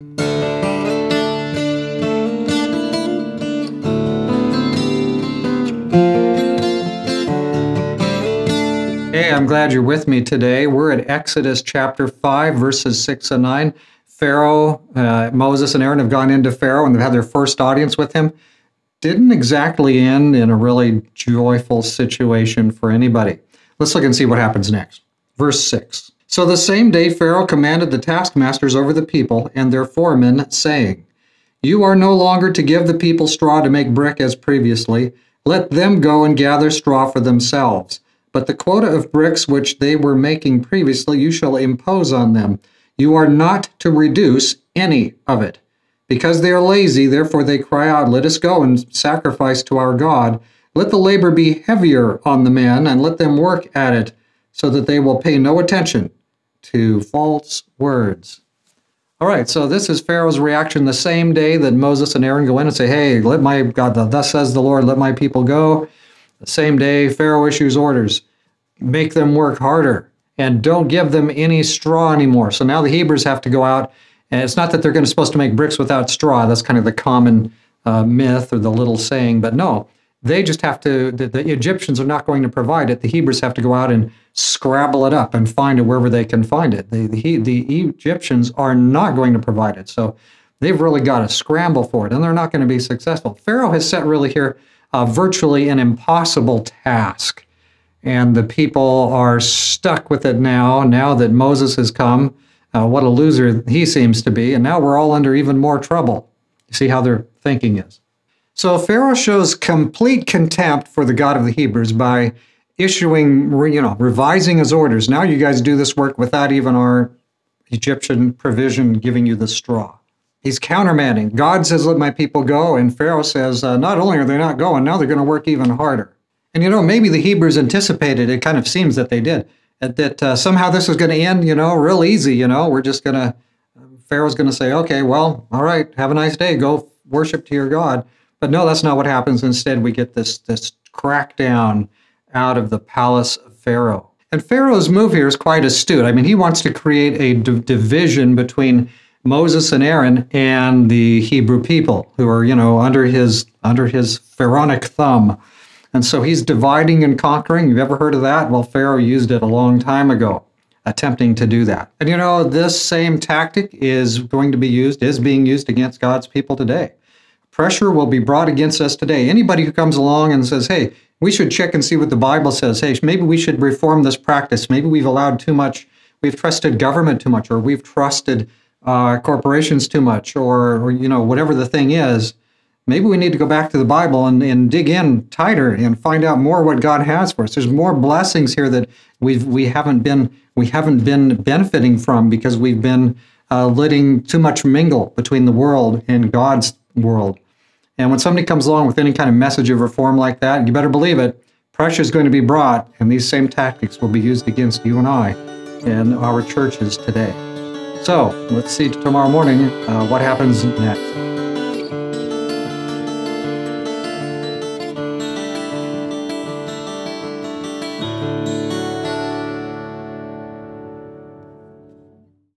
Hey, I'm glad you're with me today. We're at Exodus chapter 5, verses 6 and 9. Pharaoh, uh, Moses, and Aaron have gone into Pharaoh and they've had their first audience with him. Didn't exactly end in a really joyful situation for anybody. Let's look and see what happens next. Verse 6. So the same day Pharaoh commanded the taskmasters over the people and their foremen, saying, You are no longer to give the people straw to make brick as previously. Let them go and gather straw for themselves. But the quota of bricks which they were making previously you shall impose on them. You are not to reduce any of it. Because they are lazy, therefore they cry out, Let us go and sacrifice to our God. Let the labor be heavier on the men, and let them work at it, so that they will pay no attention to false words. All right, so this is Pharaoh's reaction the same day that Moses and Aaron go in and say, Hey, let my God, thus says the Lord, let my people go. The same day, Pharaoh issues orders make them work harder and don't give them any straw anymore. So now the Hebrews have to go out, and it's not that they're going to supposed to make bricks without straw. That's kind of the common uh, myth or the little saying, but no, they just have to. The, the, Egyptians are not going to provide it. The Hebrews have to go out and scrabble it up and find it wherever they can find it. The the, the Egyptians are not going to provide it. So they've really got to scramble for it, and they're not going to be successful. Pharaoh has set really here uh, virtually an impossible task. And the people are stuck with it now, now that Moses has come. Uh, what a loser he seems to be. And now we're all under even more trouble. You see how their thinking is. So Pharaoh shows complete contempt for the God of the Hebrews by issuing, you know, revising his orders. Now you guys do this work without even our Egyptian provision giving you the straw. He's countermanding. God says, Let my people go. And Pharaoh says, uh, Not only are they not going, now they're going to work even harder. And you know, maybe the Hebrews anticipated, it kind of seems that they did, that uh, somehow this was going to end, you know, real easy. You know, we're just going to, Pharaoh's going to say, Okay, well, all right, have a nice day. Go worship to your God. But no, that's not what happens. Instead, we get this, this crackdown out of the palace of Pharaoh. And Pharaoh's move here is quite astute. I mean, he wants to create a d- division between Moses and Aaron and the Hebrew people who are, you know, under his under his pharaonic thumb. And so he's dividing and conquering. You've ever heard of that? Well, Pharaoh used it a long time ago, attempting to do that. And you know, this same tactic is going to be used, is being used against God's people today. Pressure will be brought against us today. Anybody who comes along and says, hey, we should check and see what the Bible says. Hey, maybe we should reform this practice. Maybe we've allowed too much, we've trusted government too much, or we've trusted uh, corporations too much, or, or, you know, whatever the thing is. Maybe we need to go back to the Bible and, and dig in tighter and find out more what God has for us. There's more blessings here that we've we haven't been we haven't been benefiting from because we've been uh, letting too much mingle between the world and God's world. And when somebody comes along with any kind of message of reform like that, you better believe it, pressure is going to be brought, and these same tactics will be used against you and I in our churches today. So let's see tomorrow morning uh, what happens next.